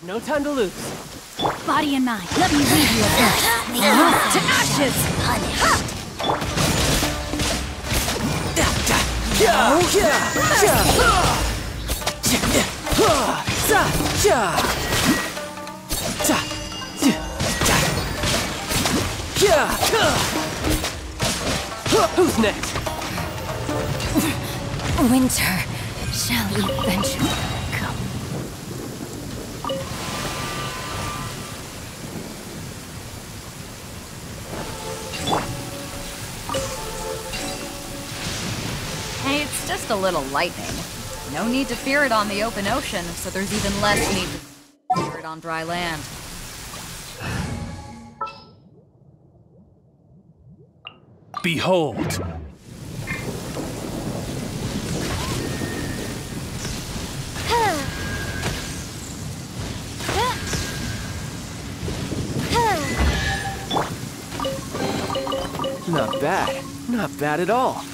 No time to lose. Body and mind, let me read you a bit. To ashes! Who's next? Winter shall eventually come. Hey, it's just a little lightning. No need to fear it on the open ocean, so there's even less need to fear it on dry land. Behold! Not bad. Not bad at all.